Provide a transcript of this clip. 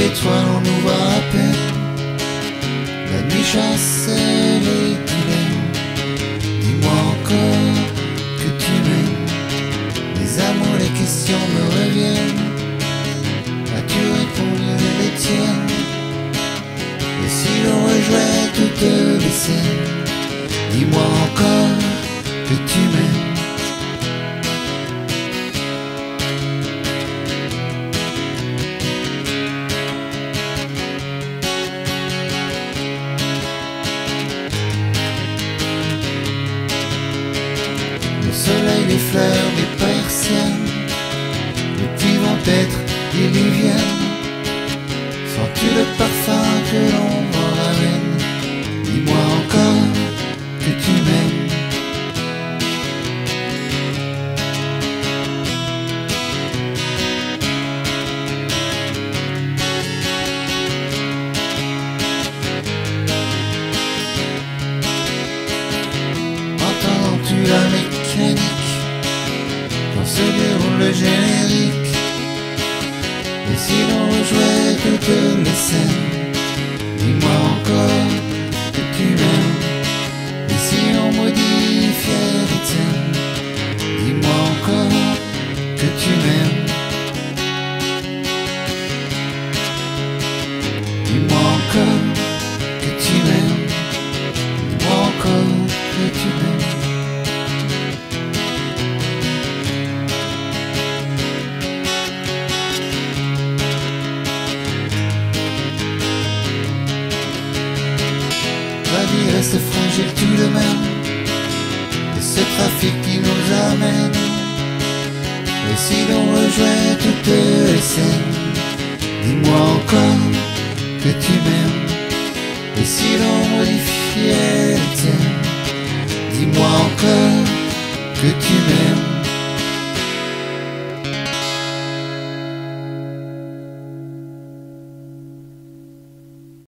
les étoiles, on nous voit à peine. La nuit chasse les dilemmes. Dis-moi encore que tu m'aimes. Les amours, les questions me reviennent. As-tu répondu les tiennes? Et si l'on rejouait toutes les scènes Dis-moi encore que tu m'aimes. Soleil, les fleurs, les persiennes, pluies vont être diluviennes. Sens-tu le parfum que l'on quand se déroule le générique. Et si l'on rejouait toutes les scènes Dis-moi encore vie reste fragile tout de même Et ce trafic qui nous amène. Et si l'on rejoint toutes les scènes Dis-moi encore que tu m'aimes. Et si l'on modifiait tiennes Dis-moi encore que tu m'aimes